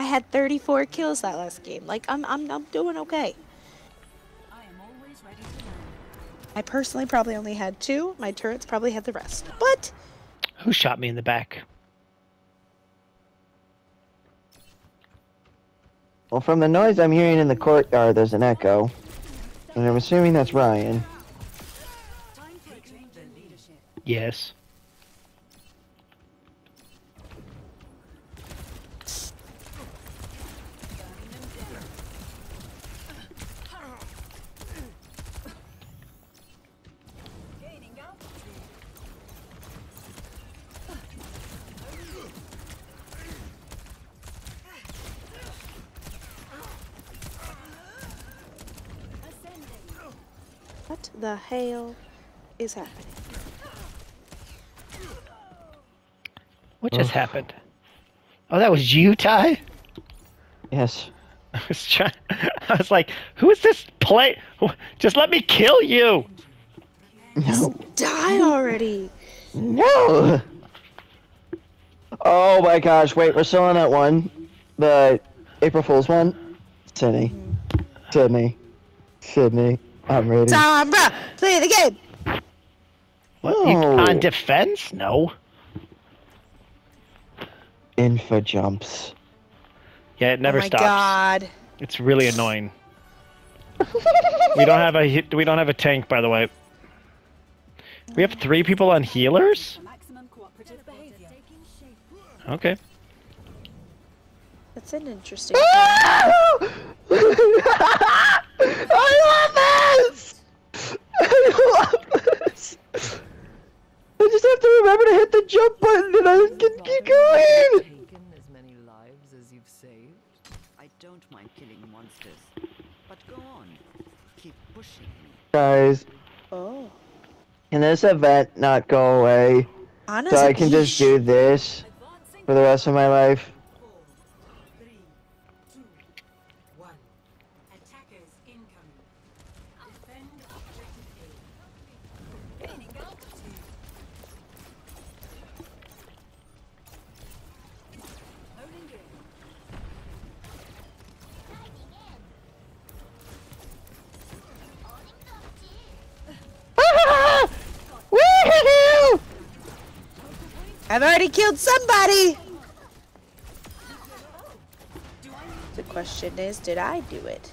I had 34 kills that last game. Like I'm I'm I'm doing okay. I am always ready. I personally probably only had two. My turrets probably had the rest. But Who shot me in the back? Well, from the noise I'm hearing in the courtyard, there's an echo. And I'm assuming that's Ryan. Yes. What the hell is happening? What just Ugh. happened? Oh, that was you, Ty? Yes. I was trying. I was like, "Who is this play? Just let me kill you!" No. Die already! No! Oh my gosh, wait, we're still on that one. The April Fool's one. Sydney. Mm. Sydney. Sydney. I'm ready. Sombra! Play the game! What? You, No. on defense? No. Info jumps. Yeah, it never oh my stops. god. It's really annoying. we don't have a we don't have a tank, by the way. We have three people on healers. Okay. That's an interesting I love this! I love this! I just have to remember to hit the jump button and I can keep going! Taken as many lives as you've saved. I don't mind killing monsters, but go on, keep pushing me. Guys, Oh. can this event not go away? Anna's So a I can just do this for the rest of my life? I've already killed somebody! The question is, did I do it?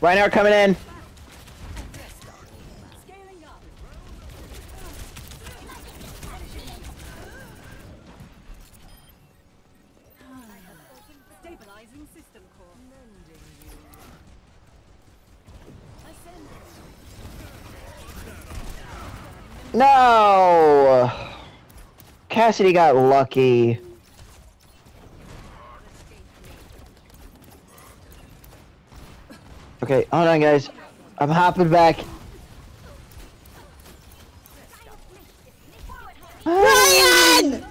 Reinhardt coming in. No! Cassidy got lucky. Okay, hold on guys. I'm hopping back. Ryan!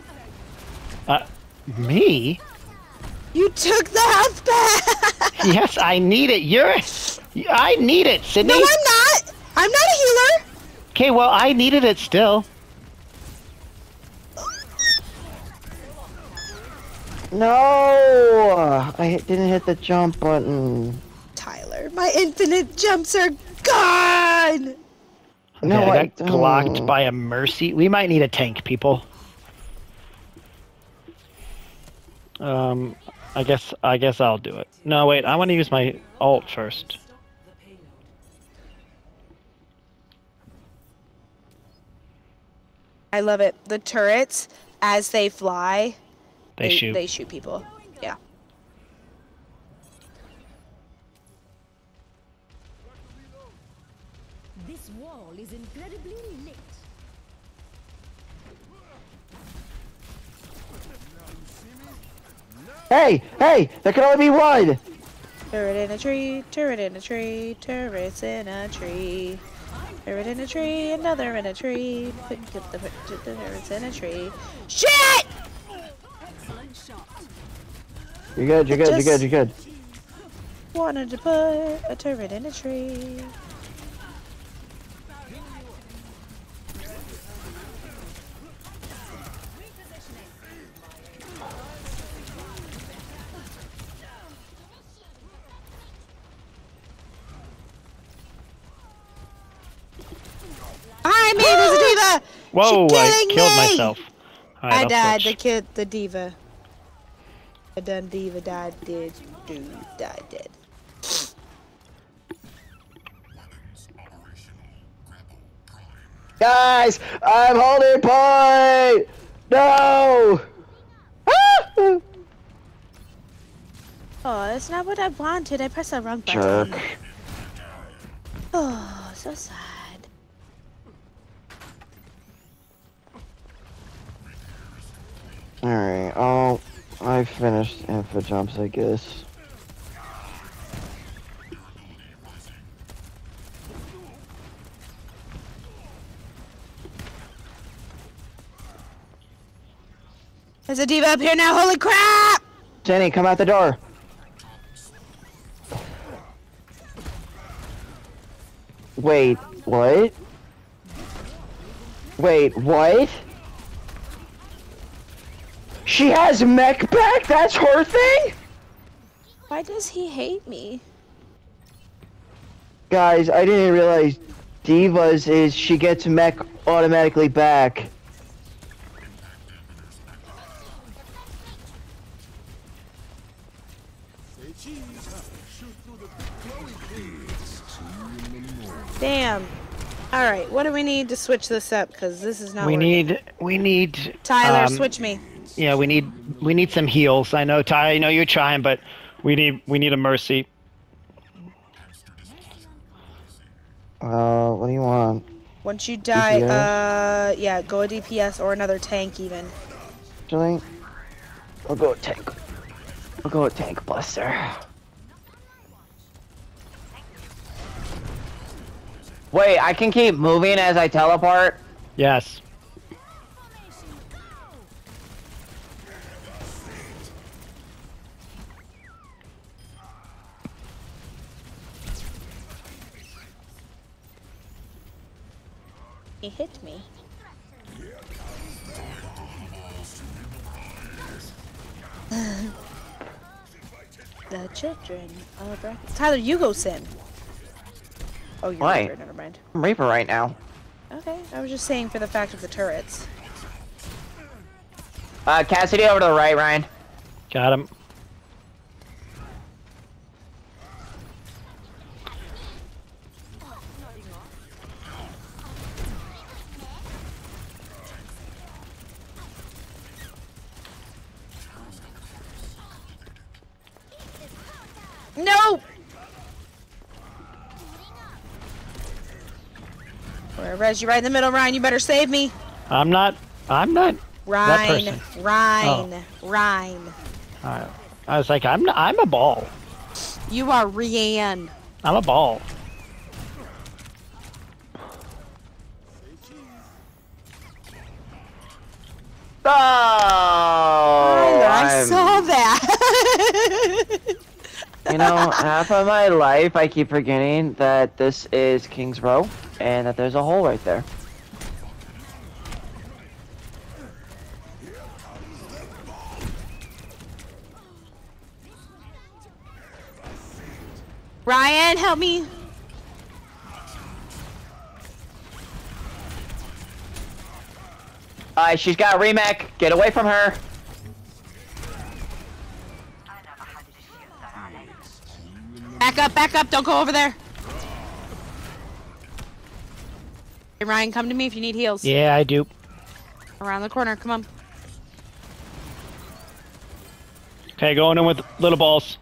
Uh, me? You took the health back! Yes, I need it. You're. I need it, Sydney. no, I'm not! I'm not a healer! Okay, well, I needed it still. No! I didn't hit the jump button. Tyler, my infinite jumps are gone! No, Okay, I I got glocked don't. by a mercy. We might need a tank, people. Um, I guess I guess I'll do it. No, wait. I want to use my alt first. I love it. The turrets, as they fly, They, shoot. They shoot people. Yeah. This wall is incredibly lit. Hey! Hey! There can only be one! Turret in a tree, turret in a tree, turrets in a tree. Turret in a tree, another in a tree. Put, get the, put the turrets in a tree. Shit! You're good, you're good, you're good, you're good. Wanted to put a turret in a tree. Behind me, there's a D.Va! Whoa! She I killed me! myself. Alright, I I'll died. The kid, the D.Va. The done D.Va died dead. Dude died dead. Guys, I'm holding point! No! Oh, that's not what I wanted. I pressed the wrong button. Jerk. button. Oh, so sad. Alright, oh, I finished info jumps, I guess. There's a D.Va up here now. Holy crap! Jenny, come out the door. Wait, what? Wait, what? She has mech back? That's her thing? Why does he hate me? Guys, I didn't realize D.Va's is she gets mech automatically back. Damn. All right, what do we need to switch this up? Because this is not. We working. need we need Tyler, um, switch me. Yeah, we need we need some heals. I know Ty, I know you're trying, but we need we need a mercy. Uh, what do you want? Once you die, DPS? uh, yeah, go a DPS or another tank even. Actually, I'll go with tank. I'll go with tank buster. Wait, I can keep moving as I teleport? Yes. He hit me. the children of Ra- Tyler, you go sim. Oh, you're Why? Reaper, never mind. I'm Reaper right now. Okay, I was just saying for the fact of the turrets. Uh, Cassidy over to the right, Ryan. Got him. No! Where res you right in the middle, Ryan. You better save me. I'm not I'm not Ryan, person. Ryan, Ryan. uh, I was like I'm I'm a ball. You are Ryan. I'm a ball. Oh, Tyler, I I'm- saw that. You know, half of my life I keep forgetting that this is King's Row and that there's a hole right there. Ryan, help me. Uh, she's got a remake. Get away from her. Up, back up. Don't go over there. Hey, Ryan, come to me if you need heals. Yeah, I do. Around the corner. Come on. Okay, going in with little balls.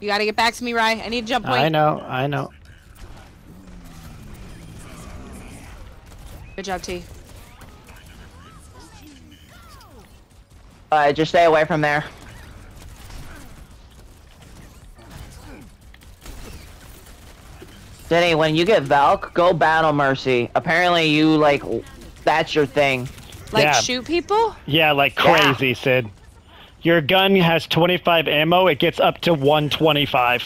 You gotta get back to me, Ryan. I need a jump point. I know, I know. Good job, T. Uh, just stay away from there. Denny, when you get Valk, go battle Mercy. Apparently you, like, that's your thing. Like Yeah. shoot people? Yeah, like Yeah. crazy, Sid. Your gun has 25 ammo. It gets up to 125.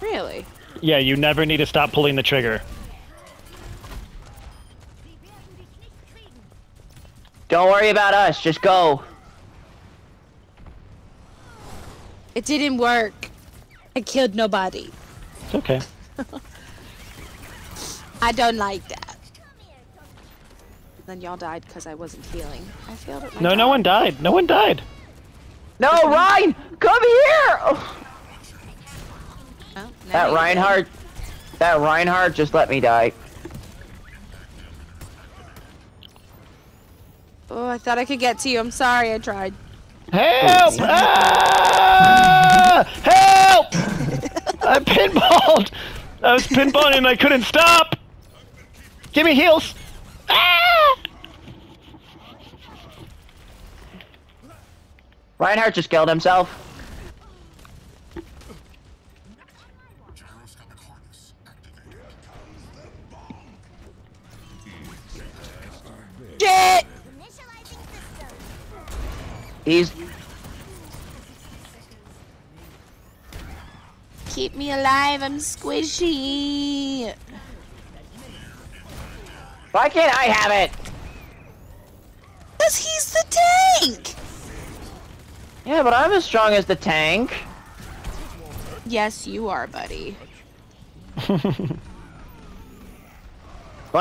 Really? Yeah, you never need to stop pulling the trigger. Don't worry about us. Just go. It didn't work. I killed nobody. It's okay. I don't like that. Then y'all died because I wasn't healing. I failed at my No, no one died. No one died. No, Ryan, come here. Oh, Oh, that. Reinhardt. That Reinhardt just let me die. Oh, I thought I could get to you. I'm sorry. I tried. Help! Ah! Help! I pinballed. I was pinballing and I couldn't stop. Give me heals. Ah! Reinhardt just killed himself. He's Keep me alive. I'm squishy. Why can't I have it? Because he's the tank. Yeah, but I'm as strong as the tank. Yes, you are, buddy. Want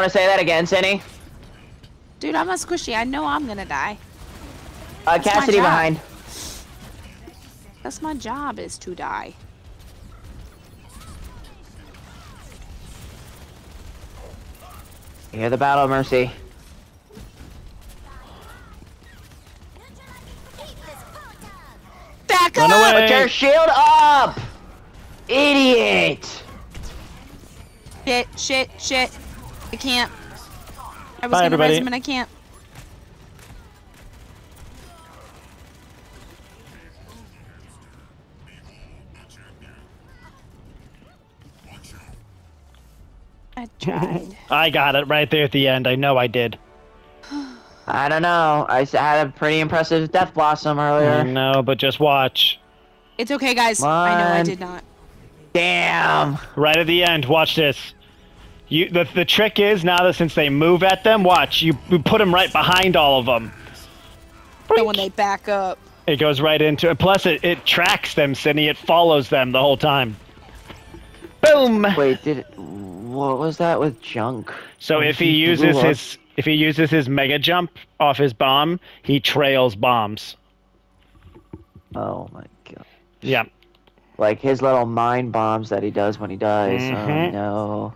to say that again, Cindy? Dude, I'm a squishy. I know I'm gonna die. Uh, Cassidy behind. That's my job is to die. Hear the battle, Mercy. Back Run up! away. Put your shield up! Idiot! Shit, shit, shit. I can't. I was Bye, gonna everybody. res him and I can't. I tried. I got it right there at the end. I know I did. I don't know. I had a pretty impressive Death Blossom earlier. No, but just watch. It's okay, guys. I know I did not. Damn! Right at the end. Watch this. You the the trick is now that since they move at them, watch you, you put them right behind all of them. So when they back up. It goes right into it. Plus, it, it tracks them, Cindy. It follows them the whole time. Boom. Wait, did it, what was that with junk? So if he uses his if he uses his mega jump off his bomb, he trails bombs. Oh my god. Yeah. Like his little mind bombs that he does when he dies. Oh Mhm. no.